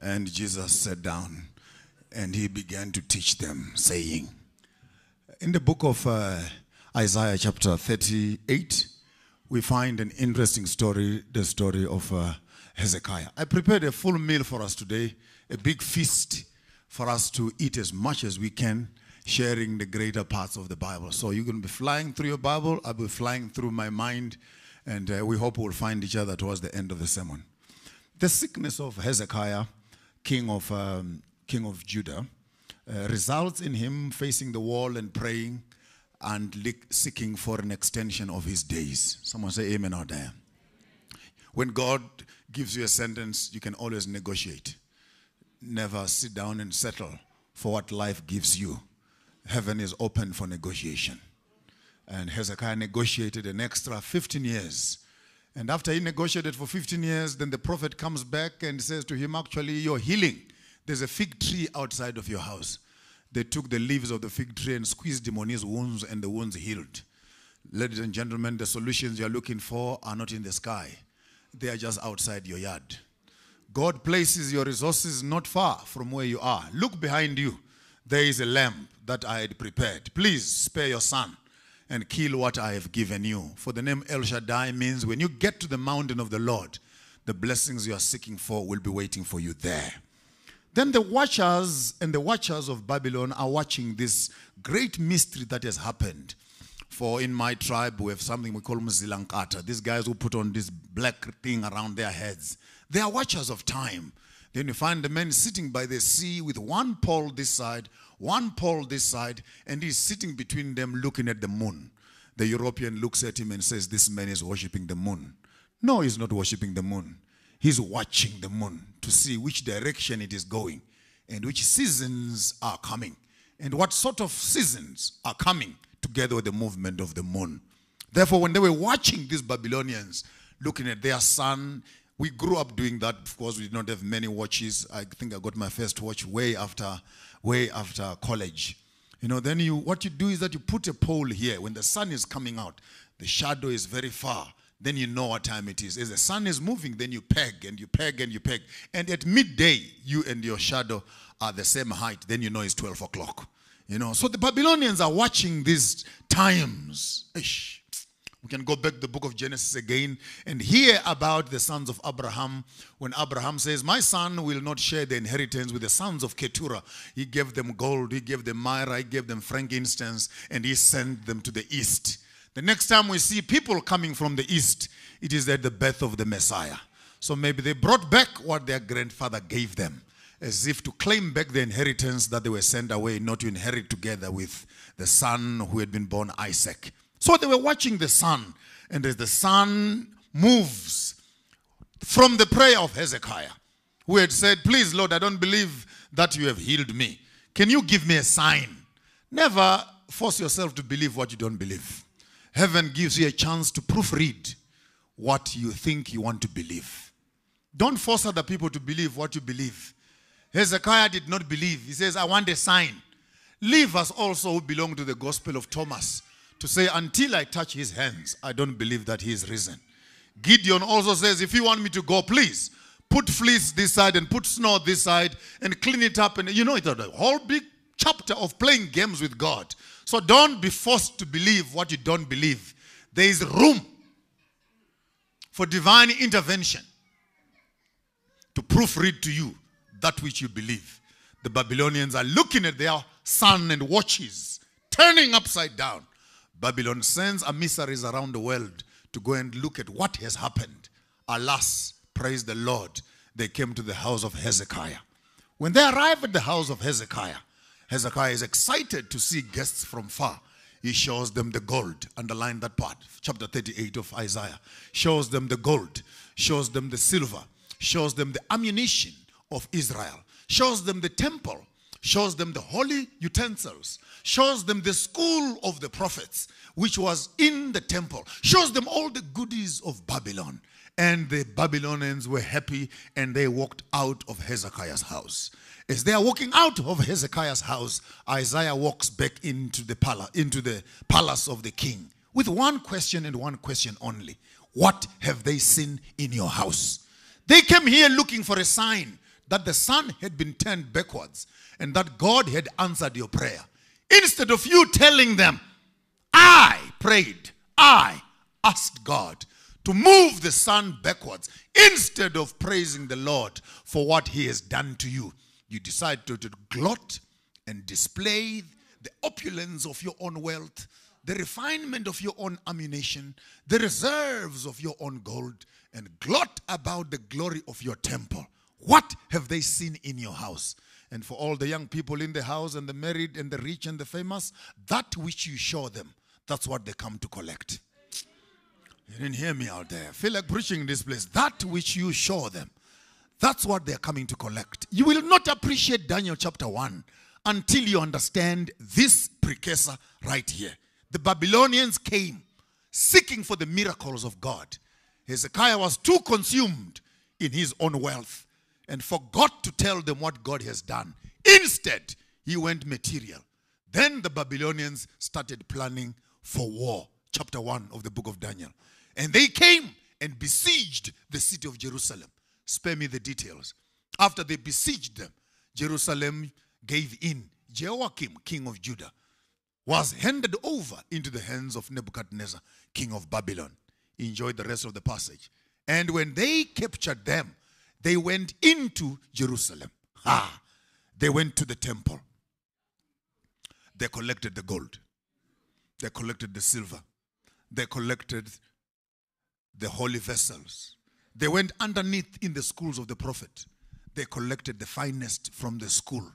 And Jesus sat down and he began to teach them, saying, In the book of uh, Isaiah, chapter 38, we find an interesting story the story of uh, Hezekiah. I prepared a full meal for us today, a big feast for us to eat as much as we can, sharing the greater parts of the Bible. So you're going to be flying through your Bible, I'll be flying through my mind, and uh, we hope we'll find each other towards the end of the sermon. The sickness of Hezekiah, king of, um, king of Judah, uh, results in him facing the wall and praying and seeking for an extension of his days. Someone say amen out there. When God gives you a sentence, you can always negotiate. Never sit down and settle for what life gives you. Heaven is open for negotiation. And Hezekiah negotiated an extra 15 years. And after he negotiated for 15 years, then the prophet comes back and says to him, Actually, you're healing. There's a fig tree outside of your house. They took the leaves of the fig tree and squeezed him on his wounds, and the wounds healed. Ladies and gentlemen, the solutions you're looking for are not in the sky, they are just outside your yard. God places your resources not far from where you are. Look behind you. There is a lamp that I had prepared. Please spare your son and kill what I have given you. For the name El Shaddai means when you get to the mountain of the Lord, the blessings you are seeking for will be waiting for you there. Then the watchers and the watchers of Babylon are watching this great mystery that has happened. For in my tribe, we have something we call Mzilankata. These guys who put on this black thing around their heads. They are watchers of time. Then you find the men sitting by the sea with one pole this side, one pole this side, and he's sitting between them looking at the moon. The European looks at him and says, This man is worshiping the moon. No, he's not worshiping the moon. He's watching the moon to see which direction it is going and which seasons are coming and what sort of seasons are coming together with the movement of the moon. Therefore, when they were watching these Babylonians looking at their sun, we grew up doing that. Of course, we did not have many watches. I think I got my first watch way after, way after college. You know, then you what you do is that you put a pole here. When the sun is coming out, the shadow is very far. Then you know what time it is. As the sun is moving, then you peg and you peg and you peg. And at midday, you and your shadow are the same height. Then you know it's 12 o'clock. You know, so the Babylonians are watching these times. Ish. We can go back the book of Genesis again and hear about the sons of Abraham when Abraham says, My son will not share the inheritance with the sons of Keturah. He gave them gold, he gave them myrrh, he gave them frankincense, and he sent them to the east. The next time we see people coming from the east, it is at the birth of the Messiah. So maybe they brought back what their grandfather gave them as if to claim back the inheritance that they were sent away, not to inherit together with the son who had been born Isaac. So they were watching the sun, and as the sun moves from the prayer of Hezekiah, who had said, Please, Lord, I don't believe that you have healed me. Can you give me a sign? Never force yourself to believe what you don't believe. Heaven gives you a chance to proofread what you think you want to believe. Don't force other people to believe what you believe. Hezekiah did not believe. He says, I want a sign. Leave us also who belong to the gospel of Thomas to say, Until I touch his hands, I don't believe that he is risen. Gideon also says, If you want me to go, please put fleece this side and put snow this side and clean it up. And you know, it's a whole big chapter of playing games with God. So don't be forced to believe what you don't believe. There is room for divine intervention to proofread to you that which you believe. The Babylonians are looking at their sun and watches, turning upside down. Babylon sends emissaries around the world to go and look at what has happened. Alas, praise the Lord, they came to the house of Hezekiah. When they arrive at the house of Hezekiah, Hezekiah is excited to see guests from far. He shows them the gold. Underline that part. Chapter 38 of Isaiah. Shows them the gold. Shows them the silver. Shows them the ammunition of Israel. Shows them the temple. Shows them the holy utensils. Shows them the school of the prophets, which was in the temple. Shows them all the goodies of Babylon. And the Babylonians were happy and they walked out of Hezekiah's house. As they are walking out of Hezekiah's house, Isaiah walks back into the palace, into the palace of the king with one question and one question only. What have they seen in your house? They came here looking for a sign that the sun had been turned backwards and that God had answered your prayer. Instead of you telling them, I prayed, I asked God to move the sun backwards, instead of praising the Lord for what He has done to you, you decide to, to gloat and display the opulence of your own wealth, the refinement of your own ammunition, the reserves of your own gold, and gloat about the glory of your temple. What have they seen in your house? And for all the young people in the house, and the married, and the rich, and the famous, that which you show them, that's what they come to collect. You didn't hear me out there. I feel like preaching in this place. That which you show them, that's what they're coming to collect. You will not appreciate Daniel chapter 1 until you understand this precursor right here. The Babylonians came seeking for the miracles of God. Hezekiah was too consumed in his own wealth and forgot to tell them what God has done. Instead, he went material. Then the Babylonians started planning for war. Chapter 1 of the book of Daniel. And they came and besieged the city of Jerusalem. Spare me the details. After they besieged them, Jerusalem gave in. Jehoiakim, king of Judah, was handed over into the hands of Nebuchadnezzar, king of Babylon. Enjoy the rest of the passage. And when they captured them, they went into Jerusalem. Ah, they went to the temple. They collected the gold. They collected the silver. They collected the holy vessels. They went underneath in the schools of the prophet. They collected the finest from the school.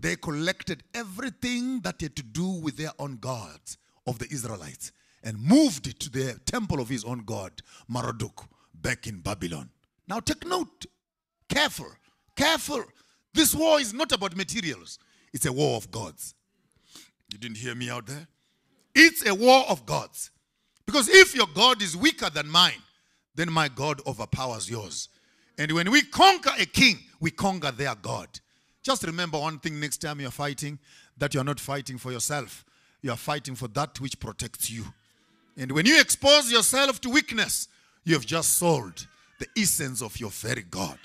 They collected everything that had to do with their own gods of the Israelites and moved it to the temple of his own god, Marduk, back in Babylon. Now take note. Careful. Careful. This war is not about materials. It's a war of gods. You didn't hear me out there? It's a war of gods. Because if your God is weaker than mine, then my God overpowers yours. And when we conquer a king, we conquer their God. Just remember one thing next time you're fighting that you're not fighting for yourself, you are fighting for that which protects you. And when you expose yourself to weakness, you have just sold the essence of your very God.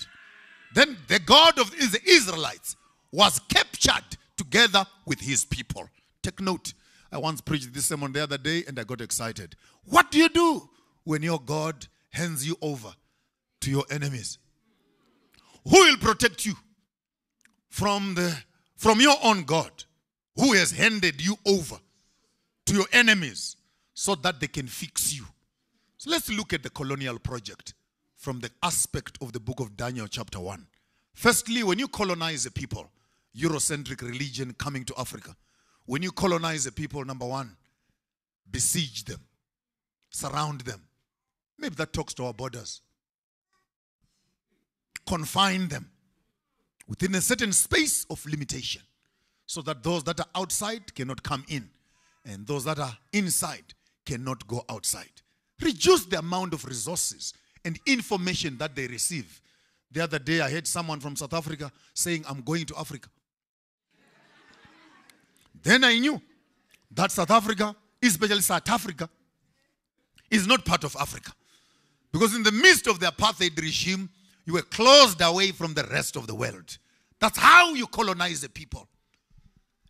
Then the God of the Israelites was captured together with his people. Take note. I once preached this sermon the other day and I got excited. What do you do when your God hands you over to your enemies? Who will protect you from the from your own God who has handed you over to your enemies so that they can fix you? So let's look at the colonial project from the aspect of the book of Daniel chapter 1. Firstly, when you colonize a people, Eurocentric religion coming to Africa, when you colonize a people, number one, besiege them, surround them. Maybe that talks to our borders. Confine them within a certain space of limitation so that those that are outside cannot come in and those that are inside cannot go outside. Reduce the amount of resources and information that they receive. The other day, I heard someone from South Africa saying, I'm going to Africa. Then I knew that South Africa, especially South Africa, is not part of Africa. Because in the midst of the apartheid regime, you were closed away from the rest of the world. That's how you colonize the people.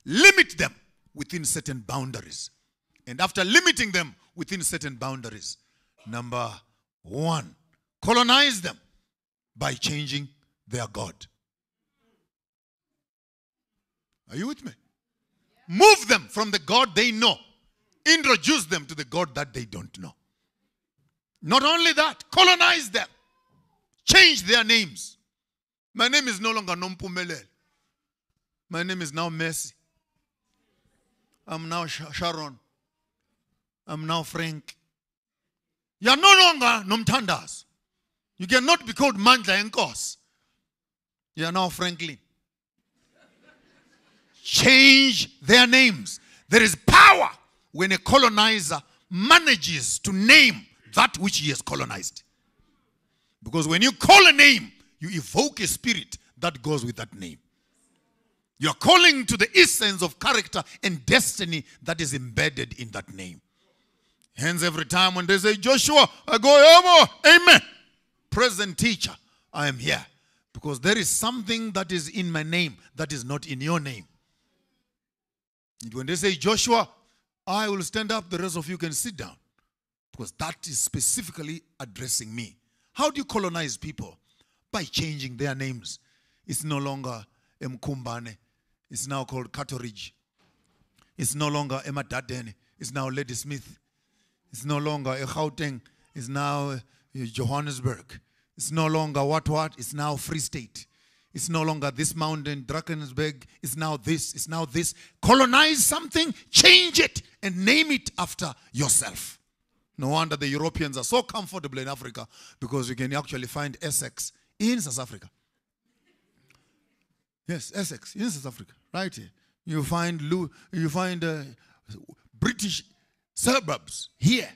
Limit them within certain boundaries. And after limiting them within certain boundaries, number one, colonize them by changing their God. Are you with me? Move them from the God they know. Introduce them to the God that they don't know. Not only that, colonize them. Change their names. My name is no longer Nompumelel. My name is now Mercy. I'm now Sharon. I'm now Frank. You are no longer Nomtandas. You cannot be called Mandla Enkos. You are now Franklin. Change their names. There is power when a colonizer manages to name that which he has colonized. Because when you call a name, you evoke a spirit that goes with that name. You're calling to the essence of character and destiny that is embedded in that name. Hence, every time when they say Joshua, I go, Amen. Present teacher, I am here. Because there is something that is in my name that is not in your name. When they say, Joshua, I will stand up, the rest of you can sit down. Because that is specifically addressing me. How do you colonize people? By changing their names. It's no longer Mkumbane. It's now called Cato Ridge. It's no longer Emma Dadene. It's now Ladysmith. It's no longer Gauteng. It's now uh, Johannesburg. It's no longer what what. It's now Free State. It's no longer this mountain, Drakensberg. It's now this. It's now this. Colonize something, change it, and name it after yourself. No wonder the Europeans are so comfortable in Africa because you can actually find Essex in South Africa. Yes, Essex in South Africa, right here. You find you find uh, British suburbs here.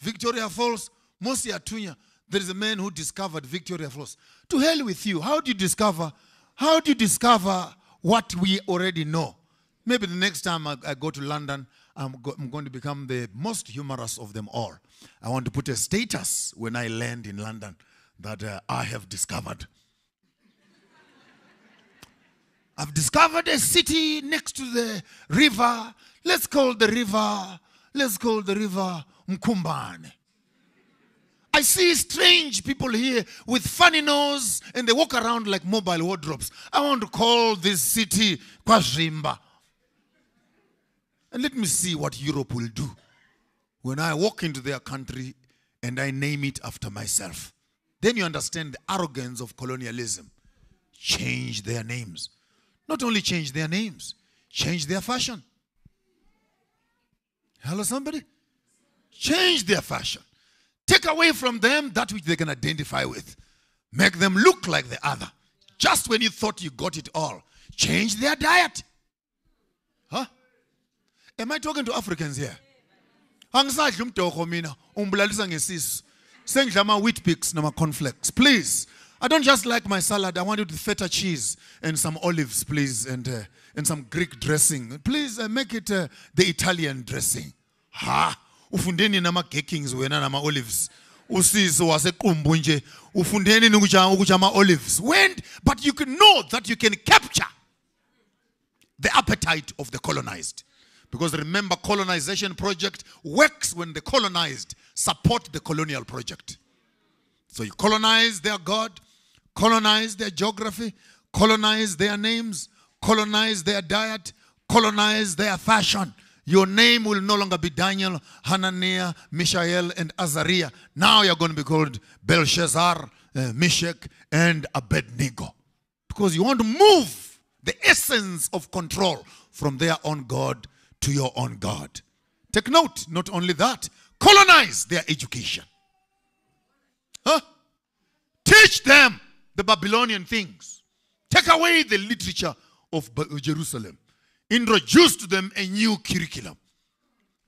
Victoria Falls, Mosi-oa-Tunya. There is a man who discovered Victoria Falls. To hell with you. How do you discover? How do you discover what we already know? Maybe the next time I, I go to London, I'm, go- I'm going to become the most humorous of them all. I want to put a status when I land in London that uh, I have discovered. I've discovered a city next to the river. Let's call the river, let's call the river Mkumbane. I see strange people here with funny nose and they walk around like mobile wardrobes. I want to call this city Kwazimba. And let me see what Europe will do when I walk into their country and I name it after myself. Then you understand the arrogance of colonialism. Change their names. Not only change their names, change their fashion. Hello, somebody? Change their fashion. Take away from them that which they can identify with. Make them look like the other. Just when you thought you got it all, change their diet. Huh? Am I talking to Africans here? Angisadli umdoko mina umbulalisa ngesisu. Sengidla ama Weet-Bix nama cornflakes. Please. I don't just like my salad. I want it with feta cheese and some olives, please, and uh, and some Greek dressing. Please uh, make it uh, the Italian dressing. Ha, ufundeni nama geckings wena nama olives. Usizo wasequmbu nje ufundeni ukuja ukuja ama olives. When but you can know that you can capture the appetite of the colonized. Because remember, colonization project works when the colonized support the colonial project. So you colonize their God, colonize their geography, colonize their names, colonize their diet, colonize their fashion. Your name will no longer be Daniel, Hananiah, Mishael, and Azariah. Now you're going to be called Belshazzar, uh, Meshach, and Abednego. Because you want to move the essence of control from their own God to your own God. Take note, not only that, colonize their education. Huh? Teach them the Babylonian things. Take away the literature of Jerusalem. Introduce to them a new curriculum.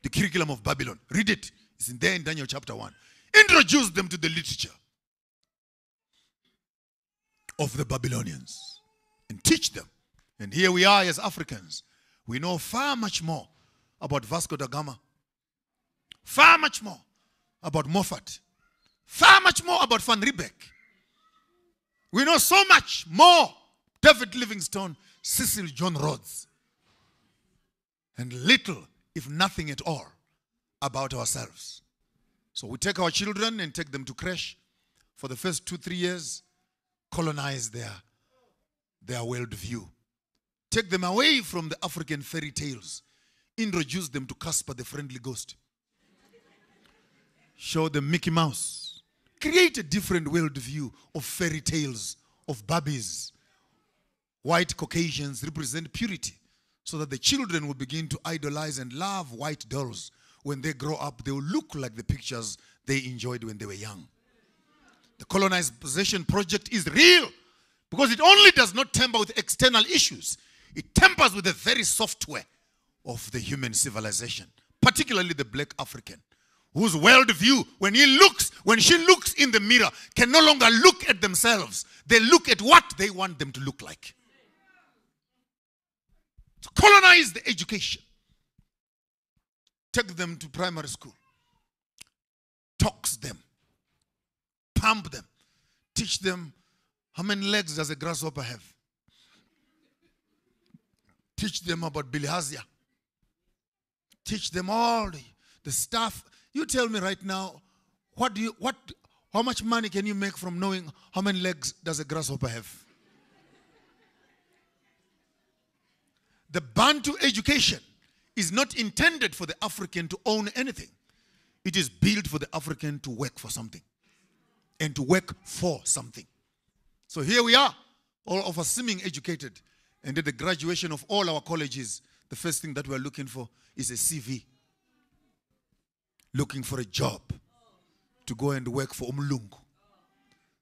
The curriculum of Babylon. Read it. It's in there in Daniel chapter 1. Introduce them to the literature of the Babylonians and teach them. And here we are as Africans. We know far much more about Vasco da Gama, far much more about Moffat, far much more about Van Riebeeck. We know so much more David Livingstone, Cecil John Rhodes, and little, if nothing at all, about ourselves. So we take our children and take them to crash for the first two, three years, colonize their, their worldview. Take them away from the African fairy tales. Introduce them to Casper the Friendly Ghost. Show them Mickey Mouse. Create a different worldview of fairy tales, of babies. White Caucasians represent purity so that the children will begin to idolize and love white dolls. When they grow up, they will look like the pictures they enjoyed when they were young. The colonized possession project is real because it only does not tamper with external issues, it tampers with the very software of the human civilization, particularly the black African, whose worldview, when he looks, when she looks in the mirror, can no longer look at themselves. They look at what they want them to look like. To colonize the education. Take them to primary school. Tox them. Pump them. Teach them How many legs does a grasshopper have? Teach them about bilharzia. Teach them all the, the stuff. You tell me right now, what do you what how much money can you make from knowing how many legs does a grasshopper have? The Bantu education is not intended for the African to own anything. It is built for the African to work for something and to work for something. So here we are, all of us seeming educated. And at the graduation of all our colleges, the first thing that we're looking for is a CV. Looking for a job to go and work for Umlungu.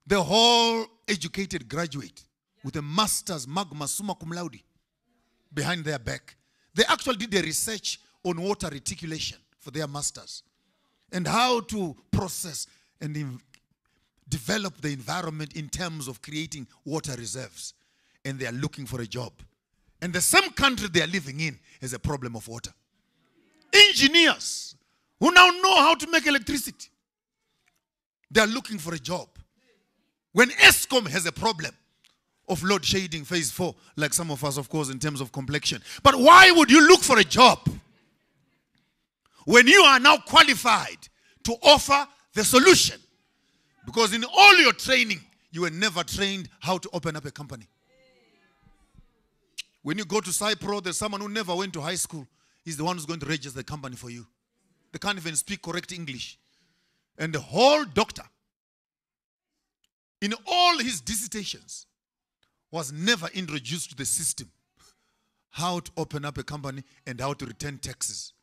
The whole educated graduate with a master's magna summa cum laude behind their back. They actually did a research on water reticulation for their masters and how to process and develop the environment in terms of creating water reserves. And they are looking for a job. And the same country they are living in has a problem of water. Engineers who now know how to make electricity, they are looking for a job. When Eskom has a problem of load shading phase four, like some of us, of course, in terms of complexion. But why would you look for a job when you are now qualified to offer the solution? Because in all your training, you were never trained how to open up a company. When you go to CIPRO, there's someone who never went to high school. He's the one who's going to register the company for you. They can't even speak correct English. And the whole doctor, in all his dissertations, was never introduced to the system how to open up a company and how to return taxes.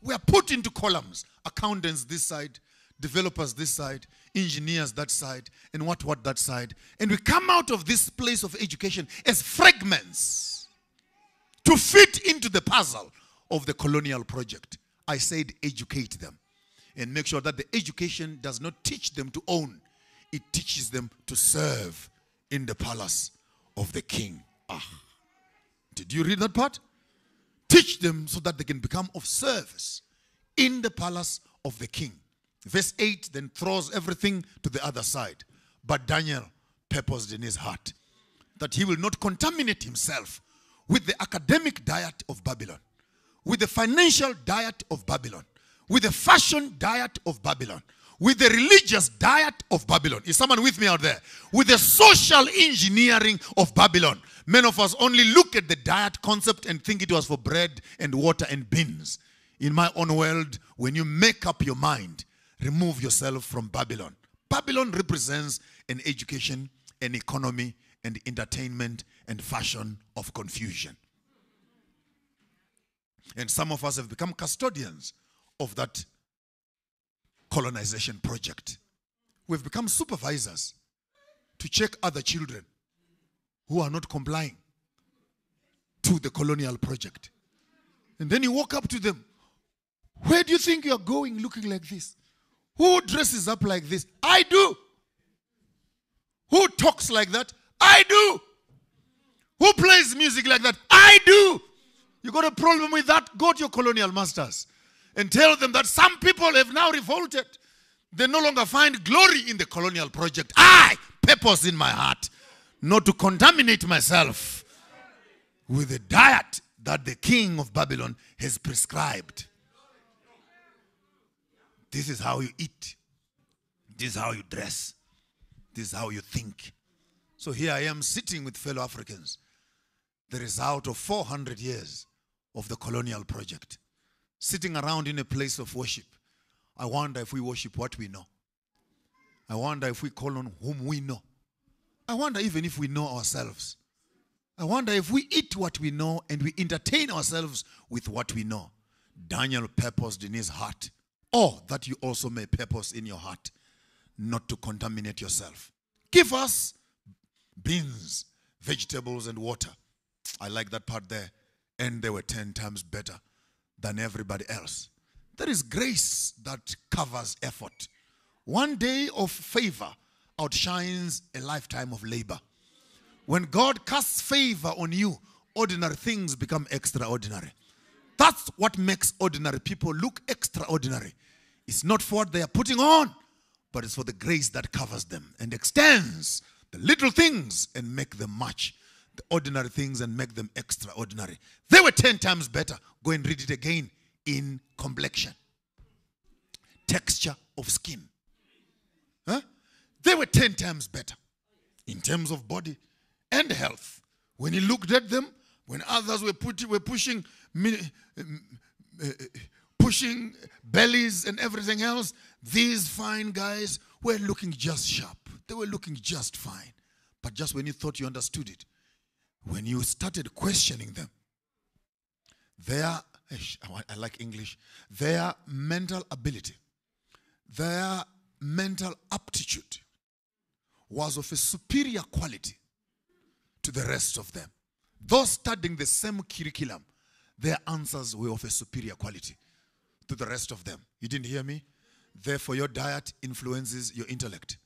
We are put into columns accountants this side, developers this side, engineers that side, and what what that side. And we come out of this place of education as fragments to fit into the puzzle of the colonial project. I said educate them and make sure that the education does not teach them to own, it teaches them to serve in the palace of the king. Ah. Did you read that part? Teach them so that they can become of service in the palace of the king. Verse 8 then throws everything to the other side. But Daniel purposed in his heart that he will not contaminate himself with the academic diet of Babylon, with the financial diet of Babylon, with the fashion diet of Babylon, with the religious diet of Babylon. Is someone with me out there? With the social engineering of Babylon. Many of us only look at the diet concept and think it was for bread and water and beans. In my own world, when you make up your mind, remove yourself from Babylon. Babylon represents an education, an economy, and entertainment and fashion of confusion. And some of us have become custodians of that colonization project. We've become supervisors to check other children who are not complying to the colonial project. And then you walk up to them. Where do you think you're going looking like this? Who dresses up like this? I do. Who talks like that? I do. Who plays music like that? I do. You got a problem with that? Go to your colonial masters and tell them that some people have now revolted. They no longer find glory in the colonial project. I purpose in my heart not to contaminate myself with the diet that the king of Babylon has prescribed. This is how you eat. This is how you dress. This is how you think. So here I am sitting with fellow Africans, the result of 400 years of the colonial project, sitting around in a place of worship. I wonder if we worship what we know. I wonder if we call on whom we know. I wonder even if we know ourselves. I wonder if we eat what we know and we entertain ourselves with what we know. Daniel purposed in his heart, or that you also may purpose in your heart, not to contaminate yourself. Give us beans, vegetables, and water. I like that part there. And they were 10 times better than everybody else. There is grace that covers effort. One day of favor outshines a lifetime of labor. When God casts favor on you, ordinary things become extraordinary. That's what makes ordinary people look extraordinary. It's not for what they are putting on, but it's for the grace that covers them and extends the little things and make them much, the ordinary things and make them extraordinary. They were 10 times better. Go and read it again in complexion, texture of skin. Huh? They were 10 times better in terms of body and health. When he looked at them, when others were, put, were pushing, uh, pushing bellies and everything else, these fine guys were looking just sharp. They were looking just fine. But just when you thought you understood it, when you started questioning them, their, I like English, their mental ability, their mental aptitude was of a superior quality to the rest of them. Those studying the same curriculum, their answers were of a superior quality to the rest of them. You didn't hear me? Therefore, your diet influences your intellect.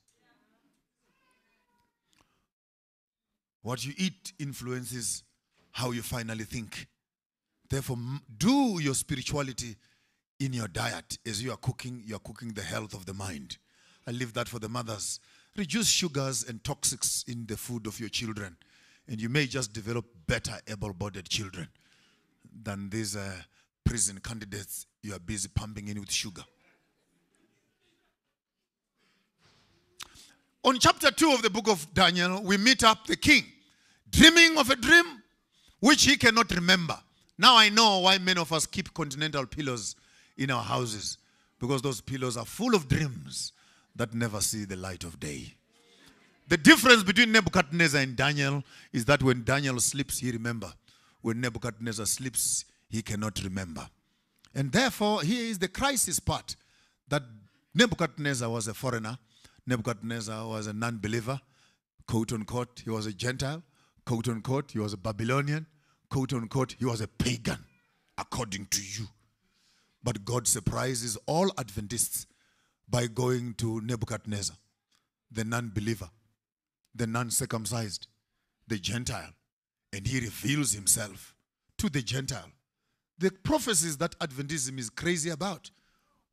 What you eat influences how you finally think. Therefore, do your spirituality in your diet as you are cooking, you are cooking the health of the mind. I leave that for the mothers. Reduce sugars and toxics in the food of your children, and you may just develop better able bodied children than these uh, prison candidates you are busy pumping in with sugar. On chapter 2 of the book of Daniel, we meet up the king, dreaming of a dream which he cannot remember. Now I know why many of us keep continental pillows in our houses because those pillows are full of dreams that never see the light of day. The difference between Nebuchadnezzar and Daniel is that when Daniel sleeps, he remembers. When Nebuchadnezzar sleeps, he cannot remember. And therefore, here is the crisis part that Nebuchadnezzar was a foreigner Nebuchadnezzar was a non believer, quote unquote, he was a Gentile, quote unquote, he was a Babylonian, quote unquote, he was a pagan, according to you. But God surprises all Adventists by going to Nebuchadnezzar, the non believer, the non circumcised, the Gentile, and he reveals himself to the Gentile. The prophecies that Adventism is crazy about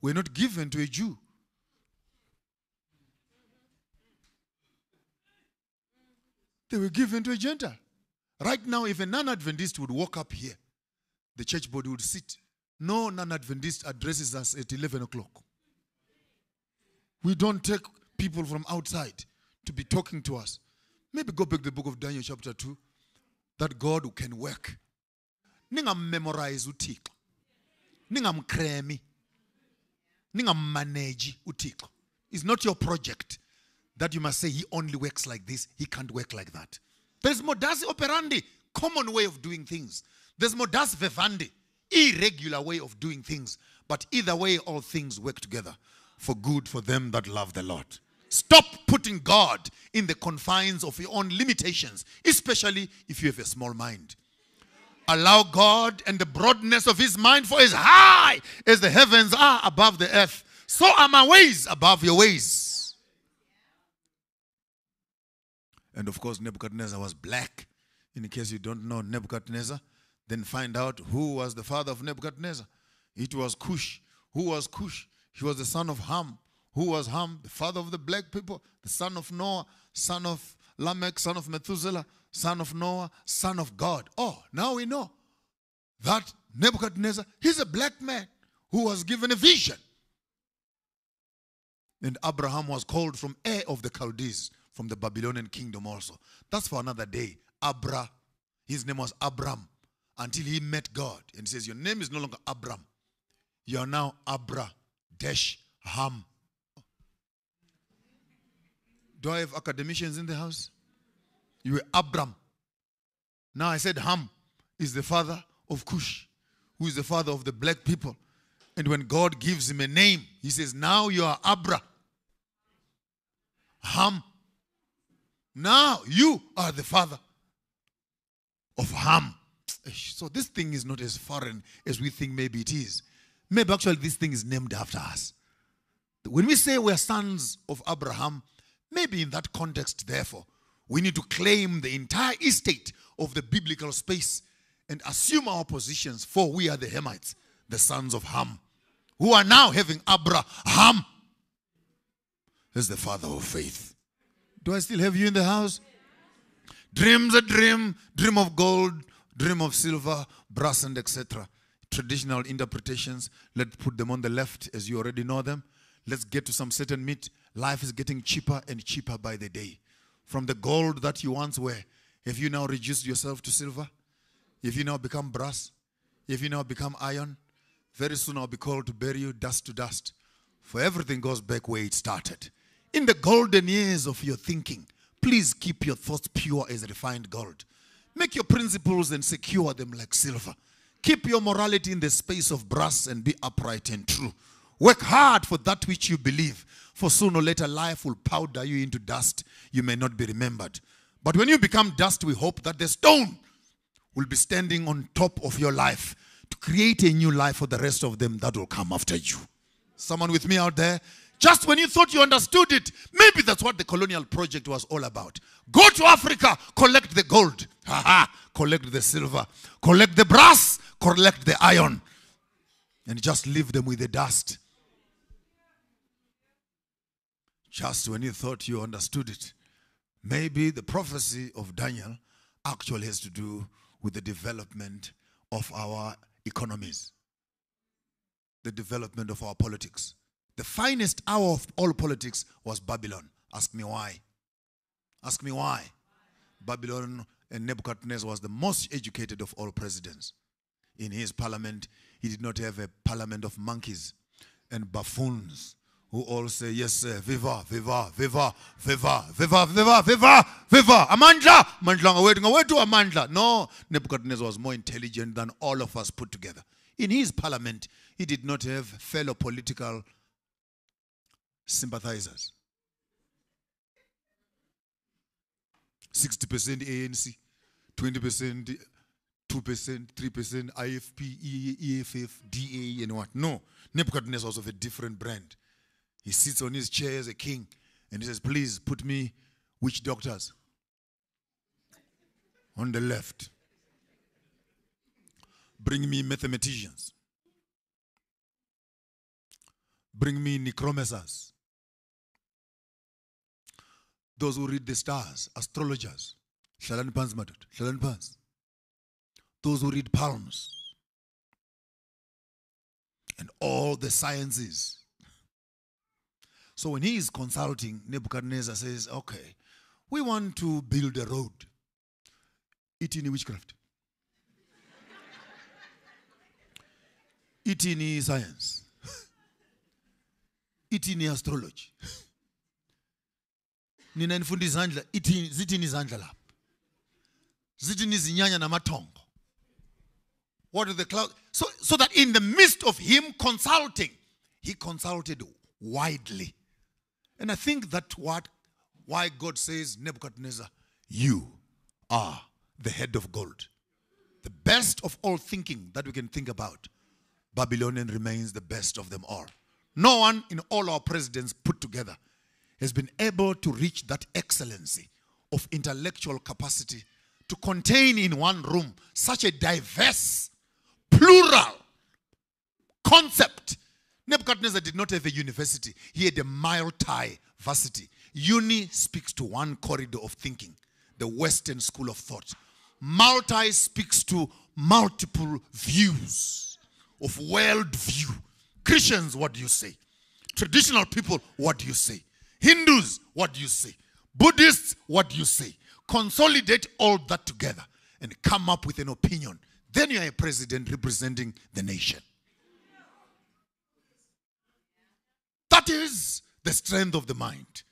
were not given to a Jew, They were given to a Gentile. Right now, if a non Adventist would walk up here, the church body would sit. No non Adventist addresses us at 11 o'clock. We don't take people from outside to be talking to us. Maybe go back to the book of Daniel, chapter 2, that God can work. memorize uthixo ningamkremi ningammanage uthixo It's not your project that you must say he only works like this, he can't work like that. There's modus operandi, common way of doing things. There's modus vivendi, irregular way of doing things. But either way, all things work together for good for them that love the Lord. Stop putting God in the confines of your own limitations, especially if you have a small mind. Allow God and the broadness of his mind, for as high as the heavens are above the earth, so are my ways above your ways. And of course, Nebuchadnezzar was black. In case you don't know Nebuchadnezzar, then find out who was the father of Nebuchadnezzar. It was Cush. Who was Cush? He was the son of Ham. Who was Ham? The father of the black people, the son of Noah, son of Lamech, son of Methuselah, son of Noah, son of God. Oh, now we know that Nebuchadnezzar, he's a black man who was given a vision. And Abraham was called from Ur of the Chaldees from the Babylonian kingdom also. That's for another day. Abra, his name was Abram until he met God. And says, Your name is no longer Abram. You are now Abra Dash Ham. Do I have academicians in the house? You were Abram. Now I said Ham is the father of Cush, who is the father of the black people. And when God gives him a name, he says, Now you are Abra. Ham now you are the father of Ham. So this thing is not as foreign as we think maybe it is. Maybe actually this thing is named after us. When we say we're sons of Abraham, maybe in that context, therefore, we need to claim the entire estate of the biblical space and assume our positions, for we are the Hamites, the sons of Ham, who are now having Abraham as the father of faith. Do I still have you in the house? Dreams a dream, dream of gold, dream of silver, brass, and etc. Traditional interpretations, let's put them on the left as you already know them. Let's get to some certain meat. Life is getting cheaper and cheaper by the day. From the gold that you once were, have you now reduced yourself to silver? If you now become brass, if you now become iron, very soon I'll be called to bury you dust to dust. For everything goes back where it started. In the golden years of your thinking, please keep your thoughts pure as refined gold. Make your principles and secure them like silver. Keep your morality in the space of brass and be upright and true. Work hard for that which you believe, for sooner or later life will powder you into dust. You may not be remembered. But when you become dust, we hope that the stone will be standing on top of your life to create a new life for the rest of them that will come after you. Someone with me out there? Just when you thought you understood it, maybe that's what the colonial project was all about. Go to Africa, collect the gold, collect the silver, collect the brass, collect the iron, and just leave them with the dust. Just when you thought you understood it, maybe the prophecy of Daniel actually has to do with the development of our economies, the development of our politics. The finest hour of all politics was Babylon. Ask me why. Ask me why. Babylon and Nebuchadnezzar was the most educated of all presidents. In his parliament, he did not have a parliament of monkeys and buffoons who all say, Yes, sir, viva, viva, viva, viva, viva, viva, viva, viva, Amandla, Amandla, waiting away to Amandla. No, Nebuchadnezzar was more intelligent than all of us put together. In his parliament, he did not have fellow political sympathizers. 60% ANC, 20%, 2%, 3%, IFP, EFF, DA, and what. No, Nebuchadnezzar was of a different brand. He sits on his chair as a king and he says, Please put me witch doctors on the left. Bring me mathematicians. Bring me necromancers. Those who read the stars, astrologers. Hlalani Pans madoda, hlalani phansi. Those who read palms. And all the sciences. So when he is consulting, Nebuchadnezzar says, okay, we want to build a road. It in witchcraft. It in science. It in astrology. nina nifundi izandla zithini izandla lapha. Zithini izinyanya namathongo. What are the clouds so, so that in the midst of him consulting he consulted widely. And i think that what why god says nebuchadnezzar you are the head of gold. The best of all thinking that we can think about babylonian remains the best of them all. No one in all our presidents put together has been able to reach that excellency of intellectual capacity to contain in one room such a diverse, plural concept. Nebuchadnezzar did not have a university, he had a multi-varsity. Uni speaks to one corridor of thinking, the Western school of thought. Multi speaks to multiple views of world view. Christians, what do you say? Traditional people, what do you say? Hindus, what do you say? Buddhists, what do you say? Consolidate all that together and come up with an opinion. Then you are a president representing the nation. That is the strength of the mind.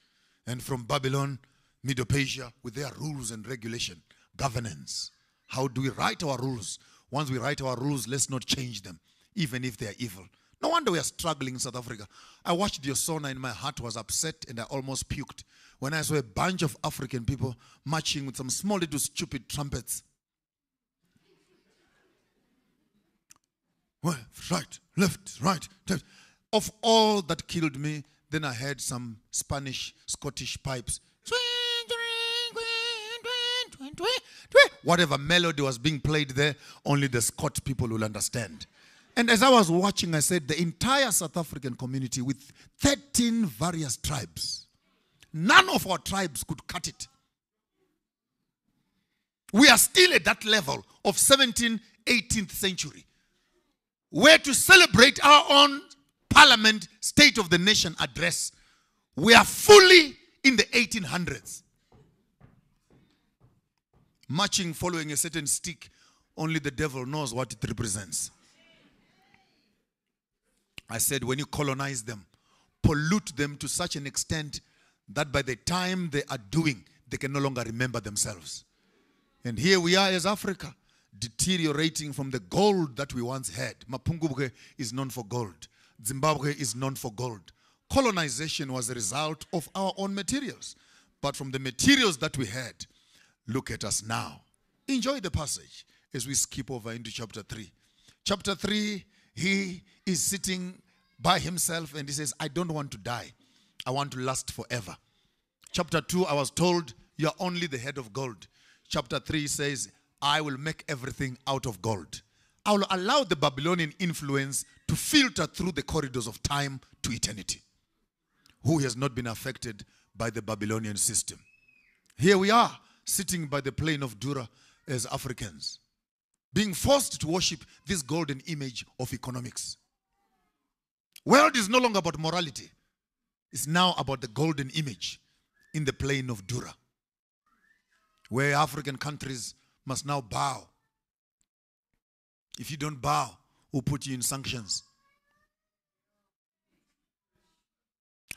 And from Babylon, Medo-Persia, with their rules and regulation, governance. How do we write our rules? Once we write our rules, let's not change them, even if they are evil. No wonder we are struggling in South Africa. I watched the Osona and my heart was upset and I almost puked when I saw a bunch of African people marching with some small little stupid trumpets. Well, right, left, right, left. Of all that killed me, then I heard some Spanish, Scottish pipes. Whatever melody was being played there, only the Scot people will understand. And as I was watching, I said the entire South African community with 13 various tribes, none of our tribes could cut it. We are still at that level of 17th, 18th century, where to celebrate our own parliament, State of the Nation address, we are fully in the 1800s. Marching following a certain stick, only the devil knows what it represents. I said, when you colonize them, pollute them to such an extent that by the time they are doing, they can no longer remember themselves. And here we are as Africa, deteriorating from the gold that we once had. Mapungubwe is known for gold. Zimbabwe is known for gold. Colonization was a result of our own materials. But from the materials that we had, look at us now. Enjoy the passage as we skip over into chapter 3. Chapter 3, he is sitting by himself and he says, I don't want to die. I want to last forever. Chapter 2, I was told, You are only the head of gold. Chapter 3 says, I will make everything out of gold. I will allow the Babylonian influence to filter through the corridors of time to eternity. Who has not been affected by the Babylonian system? Here we are, sitting by the plain of Dura as Africans, being forced to worship this golden image of economics. World is no longer about morality. It's now about the golden image in the plain of Dura, where African countries must now bow. If you don't bow, we'll put you in sanctions.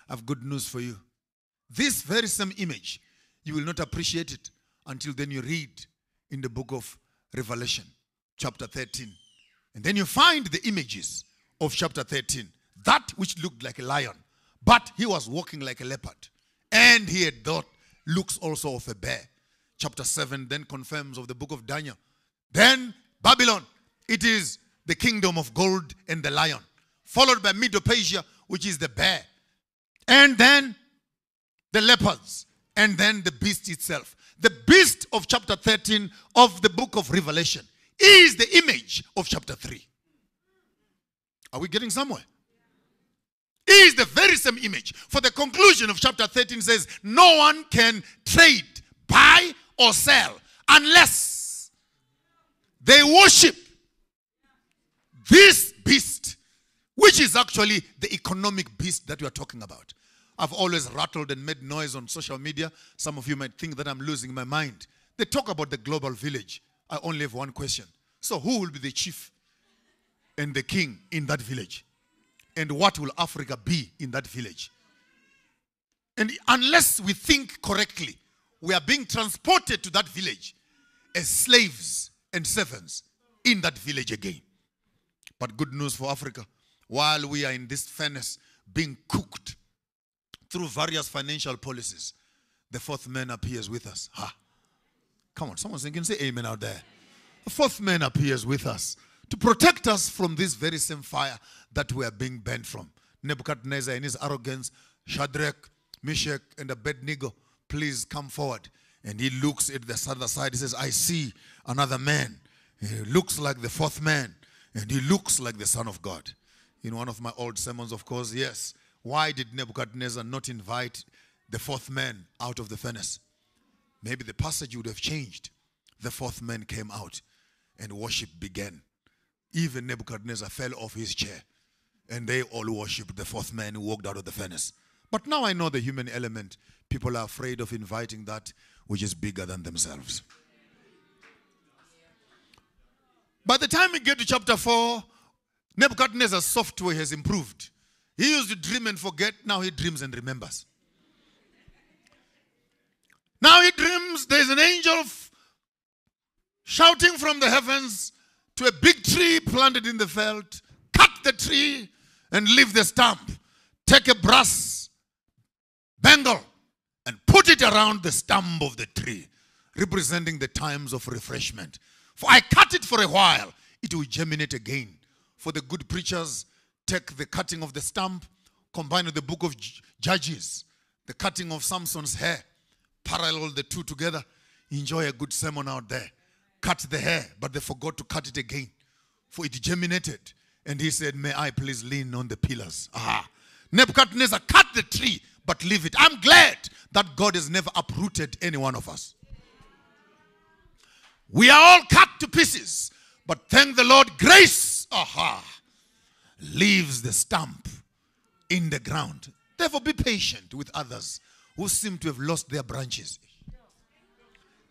I have good news for you. This very same image, you will not appreciate it until then you read in the book of Revelation, chapter 13. And then you find the images of chapter 13. That which looked like a lion, but he was walking like a leopard. And he had thought looks also of a bear. Chapter 7 then confirms of the book of Daniel. Then Babylon, it is the kingdom of gold and the lion, followed by Medo-Persia, which is the bear and then the leopards, and then the beast itself. The beast of chapter 13 of the book of Revelation is the image of chapter 3. Are we getting somewhere? Is the very same image. For the conclusion of chapter 13 says, No one can trade, buy, or sell unless they worship this beast, which is actually the economic beast that we are talking about. I've always rattled and made noise on social media. Some of you might think that I'm losing my mind. They talk about the global village. I only have one question. So, who will be the chief and the king in that village? And what will Africa be in that village? And unless we think correctly, we are being transported to that village as slaves and servants in that village again. But good news for Africa. While we are in this furnace being cooked, through various financial policies, the fourth man appears with us. Ha. Come on, someone's can say amen out there. The fourth man appears with us to protect us from this very same fire that we are being burned from. Nebuchadnezzar in his arrogance, Shadrach, Meshach, and Abednego, please come forward. And he looks at the other side. He says, I see another man. He looks like the fourth man. And he looks like the Son of God. In one of my old sermons, of course, yes, why did Nebuchadnezzar not invite the fourth man out of the furnace? Maybe the passage would have changed. The fourth man came out and worship began. Even Nebuchadnezzar fell off his chair and they all worshiped the fourth man who walked out of the furnace. But now I know the human element. People are afraid of inviting that which is bigger than themselves. By the time we get to chapter 4, Nebuchadnezzar's software has improved. He used to dream and forget. Now he dreams and remembers. Now he dreams there's an angel shouting from the heavens to a big tree planted in the field. Cut the tree and leave the stump. Take a brass bangle and put it around the stump of the tree, representing the times of refreshment. For I cut it for a while, it will germinate again. For the good preachers, take the cutting of the stump, combine with the book of Judges, the cutting of Samson's hair, parallel the two together, enjoy a good sermon out there. Cut the hair, but they forgot to cut it again, for it germinated. And he said, May I please lean on the pillars? Aha. Nebuchadnezzar cut the tree, but leave it. I'm glad that God has never uprooted any one of us. We are all cut to pieces, but thank the Lord, grace, aha, leaves the stump in the ground. Therefore, be patient with others who seem to have lost their branches.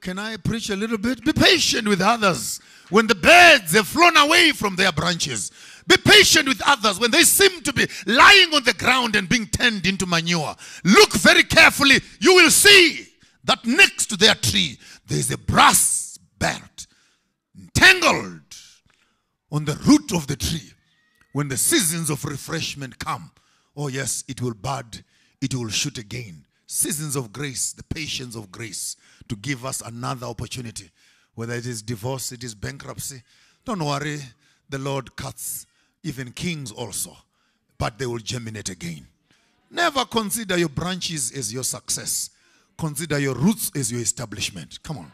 Can I preach a little bit? Be patient with others when the birds have flown away from their branches. Be patient with others when they seem to be lying on the ground and being turned into manure. Look very carefully. You will see that next to their tree there is a brass belt entangled on the root of the tree. When the seasons of refreshment come, oh yes, it will bud, it will shoot again. Seasons of grace, the patience of grace to give us another opportunity. Whether it is divorce, it is bankruptcy. Don't worry, the Lord cuts even kings also, but they will germinate again. Never consider your branches as your success. Consider your roots as your establishment. Come on.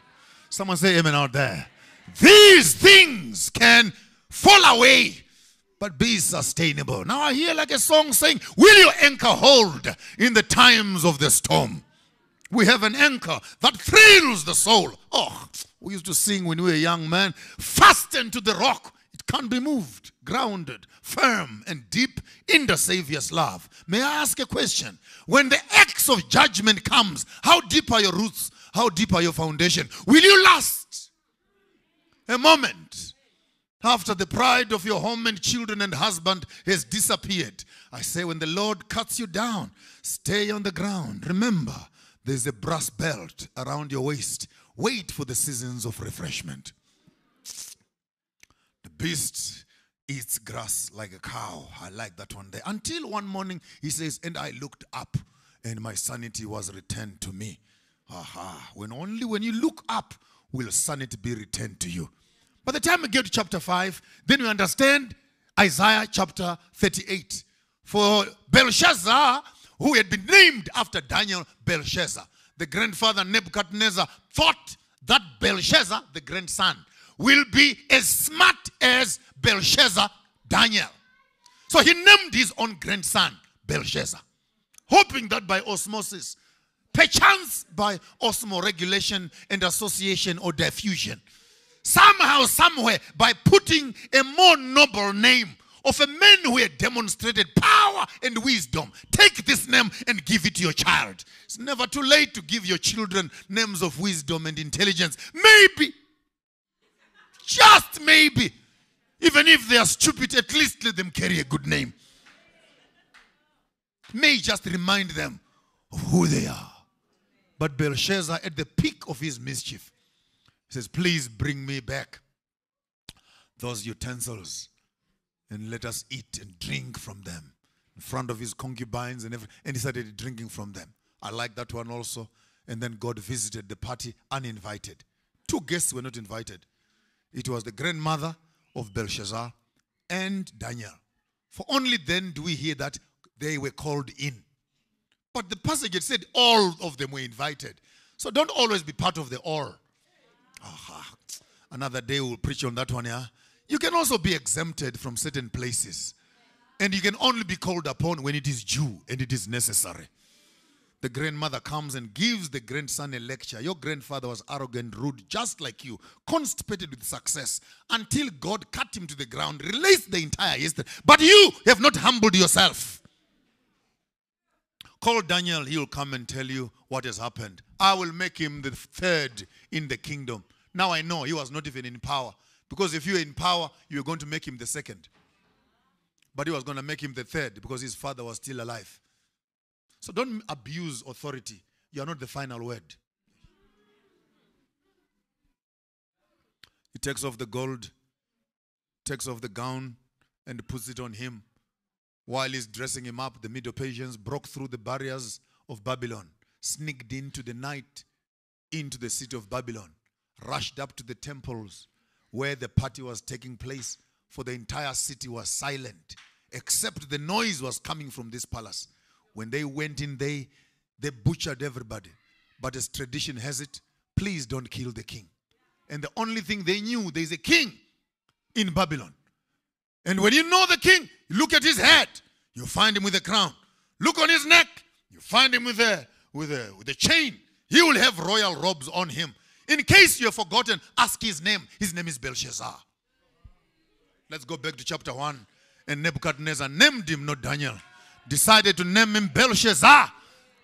Someone say amen out there. These things can fall away, but be sustainable. Now I hear like a song saying, Will your anchor hold in the times of the storm? We have an anchor that thrills the soul. Oh, we used to sing when we were young men, fastened to the rock. It can't be moved, grounded, firm, and deep in the Savior's love. May I ask a question? When the axe of judgment comes, how deep are your roots? How deep are your foundation? Will you last? A moment after the pride of your home and children and husband has disappeared. I say, when the Lord cuts you down, stay on the ground. Remember, there's a brass belt around your waist. Wait for the seasons of refreshment. The beast eats grass like a cow. I like that one day. Until one morning, he says, And I looked up, and my sanity was returned to me. Aha. When only when you look up will sanity be returned to you. By the time we get to chapter 5, then we understand Isaiah chapter 38. For Belshazzar, who had been named after Daniel Belshazzar, the grandfather Nebuchadnezzar thought that Belshazzar, the grandson, will be as smart as Belshazzar, Daniel. So he named his own grandson Belshazzar, hoping that by osmosis, perchance by osmoregulation and association or diffusion, somehow, somewhere, by putting a more noble name of a man who had demonstrated power and wisdom. Take this name and give it to your child. It's never too late to give your children names of wisdom and intelligence. Maybe, just maybe, even if they are stupid, at least let them carry a good name. May just remind them of who they are. But Belshazzar, at the peak of his mischief, says, Please bring me back those utensils and let us eat and drink from them in front of his concubines and. And he started drinking from them. I like that one also. And then God visited the party uninvited. Two guests were not invited. It was the grandmother of Belshazzar and Daniel. For only then do we hear that they were called in. But the passage said all of them were invited. So don't always be part of the all. Aha. Another day we'll preach on that one, yeah? You can also be exempted from certain places. And you can only be called upon when it is due and it is necessary. The grandmother comes and gives the grandson a lecture. Your grandfather was arrogant, rude, just like you, constipated with success until God cut him to the ground, released the entire yesterday. But you have not humbled yourself. Call Daniel, he will come and tell you what has happened. I will make him the third in the kingdom. Now I know he was not even in power. Because if you were in power, you were going to make him the second. But he was going to make him the third because his father was still alive. So don't abuse authority. You are not the final word. He takes off the gold, takes off the gown, and puts it on him. While he's dressing him up, the Medo Persians broke through the barriers of Babylon, sneaked into the night into the city of Babylon, rushed up to the temples where the party was taking place, for the entire city was silent, except the noise was coming from this palace. When they went in, they they butchered everybody. But as tradition has it, please don't kill the king. And the only thing they knew, there's a king in Babylon. And when you know the king, look at his head, you find him with a crown. Look on his neck, You find him with a with a with a chain. He will have royal robes on him. In case you have forgotten, ask his name. His name is Belshazzar. Let's go back to chapter 1. And Nebuchadnezzar named him, not Daniel. Decided to name him Belshazzar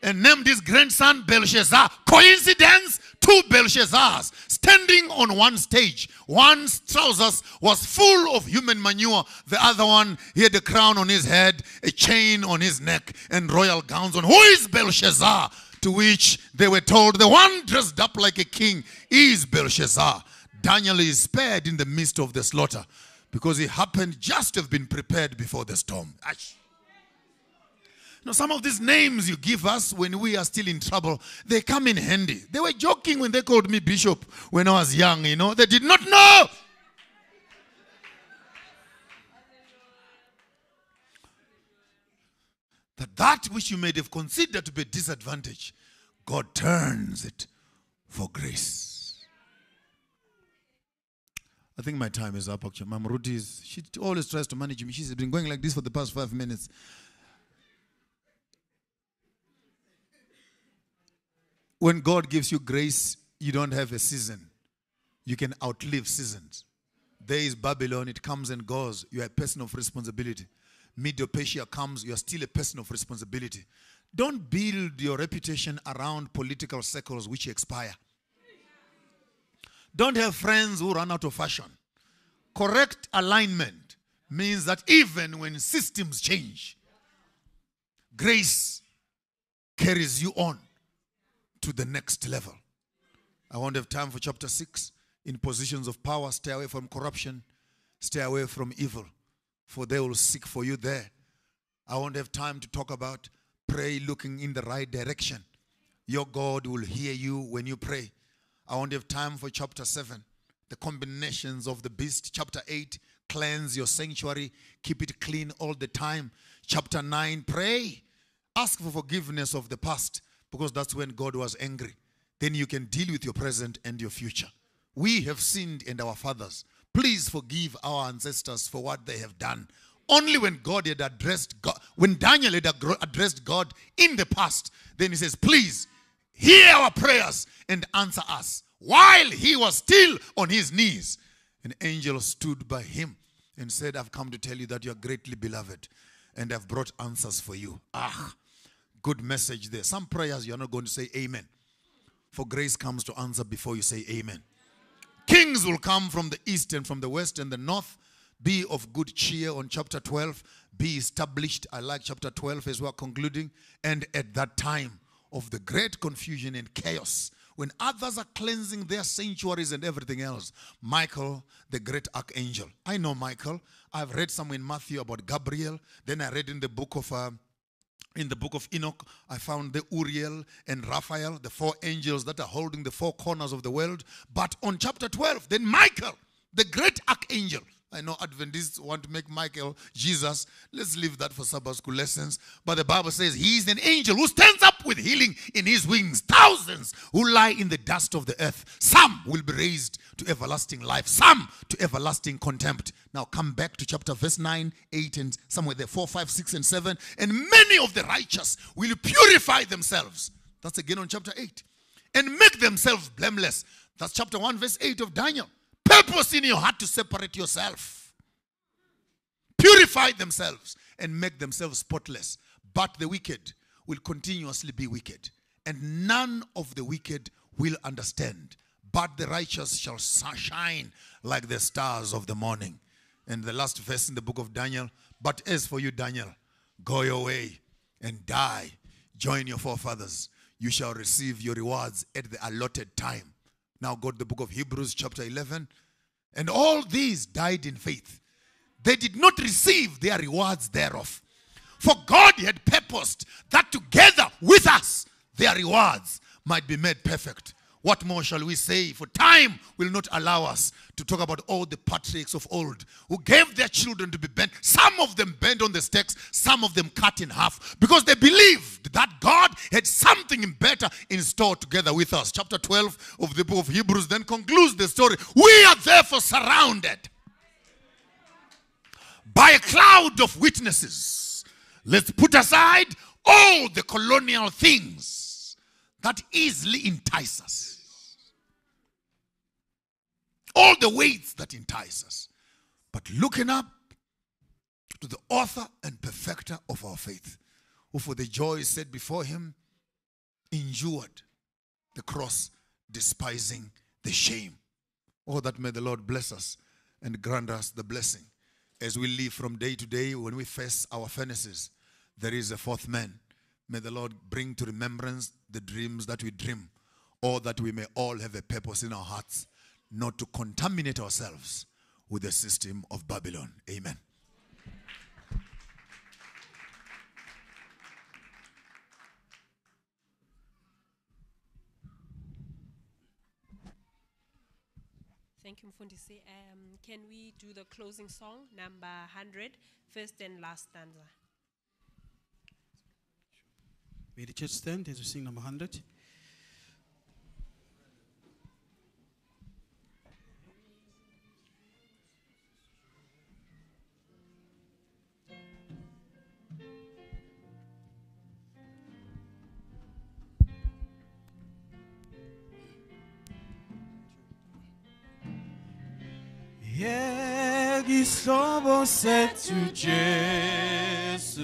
and named his grandson Belshazzar. Coincidence? Two Belshazzars standing on one stage. One's trousers was full of human manure. The other one, he had a crown on his head, a chain on his neck, and royal gowns on. Who is Belshazzar? To which they were told, the one dressed up like a king is Belshazzar. Daniel is spared in the midst of the slaughter because he happened just to have been prepared before the storm. Ash. Now, some of these names you give us when we are still in trouble, they come in handy. They were joking when they called me bishop when I was young, you know. They did not know. That that which you may have considered to be a disadvantage, God turns it for grace. I think my time is up actually. Mom Ruti is, she always tries to manage me. She's been going like this for the past five minutes. When God gives you grace, you don't have a season. You can outlive seasons. There is Babylon, it comes and goes. You are a person of responsibility. Medo Persia comes, you are still a person of responsibility. Don't build your reputation around political circles which expire. Don't have friends who run out of fashion. Correct alignment means that even when systems change, grace carries you on to the next level. I won't have time for chapter 6. In positions of power, stay away from corruption, stay away from evil, for they will seek for you there. I won't have time to talk about pray looking in the right direction. Your God will hear you when you pray. I won't have time for chapter 7. The combinations of the beast. Chapter 8, cleanse your sanctuary, keep it clean all the time. Chapter 9, pray. Ask for forgiveness of the past because that's when God was angry. Then you can deal with your present and your future. We have sinned and our fathers. Please forgive our ancestors for what they have done. Only when God had addressed God, when Daniel had addressed God in the past, then he says, Please hear our prayers and answer us. While he was still on his knees, an angel stood by him and said, I've come to tell you that you are greatly beloved and I've brought answers for you. Ah, Good message there. Some prayers you're not going to say amen. For grace comes to answer before you say amen. Kings will come from the east and from the west and the north. Be of good cheer on chapter 12. Be established. I like chapter 12 as we're concluding. And at that time of the great confusion and chaos, when others are cleansing their sanctuaries and everything else, Michael, the great archangel. I know Michael. I've read somewhere in Matthew about Gabriel. Then I read in the book of. Uh, in the book of Enoch, I found the Uriel and Raphael, the four angels that are holding the four corners of the world. But on chapter 12, then Michael, the great archangel, I know Adventists want to make Michael Jesus. Let's leave that for Sabbath school lessons. But the Bible says he is an angel who stands up with healing in his wings. Thousands who lie in the dust of the earth. Some will be raised to everlasting life, some to everlasting contempt. Now come back to chapter verse 9, 8, and somewhere there, 4, 5, 6, and 7. And many of the righteous will purify themselves. That's again on chapter 8. And make themselves blameless. That's chapter 1, verse 8 of Daniel purpose in your heart to separate yourself, purify themselves, and make themselves spotless. But the wicked will continuously be wicked, and none of the wicked will understand. But the righteous shall shine like the stars of the morning. And the last verse in the book of Daniel But as for you, Daniel, go your way and die. Join your forefathers. You shall receive your rewards at the allotted time. Now go to the book of Hebrews, chapter 11. And all these died in faith. They did not receive their rewards thereof. For God had purposed that together with us, their rewards might be made perfect. What more shall we say? For time will not allow us to talk about all the patriarchs of old who gave their children to be bent. Some of them bent on the stakes, some of them cut in half because they believed that God had something better in store together with us. Chapter 12 of the book of Hebrews then concludes the story. We are therefore surrounded by a cloud of witnesses. Let's put aside all the colonial things that easily entice us. All the weights that entice us. But looking up to the author and perfecter of our faith, who for the joy set before him endured the cross, despising the shame. Oh, that may the Lord bless us and grant us the blessing. As we live from day to day, when we face our furnaces, there is a fourth man. May the Lord bring to remembrance the dreams that we dream, or that we may all have a purpose in our hearts, not to contaminate ourselves with the system of Babylon. Amen. Thank Mfundisi. Um, can we do the closing song, number 100, first and last stanza? May the church stand as we sing number 100. Yekislobo sethu Jesu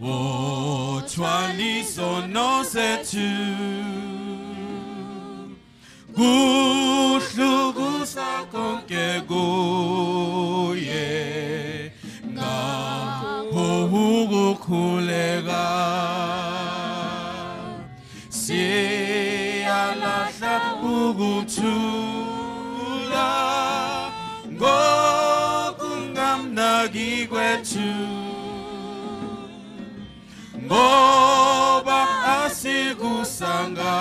Wothwaliso nosethu Kuhlukusa konke kuye Ngakho ukukhuleka Siyalahla ukuthula kwetu ngoba asikusanga.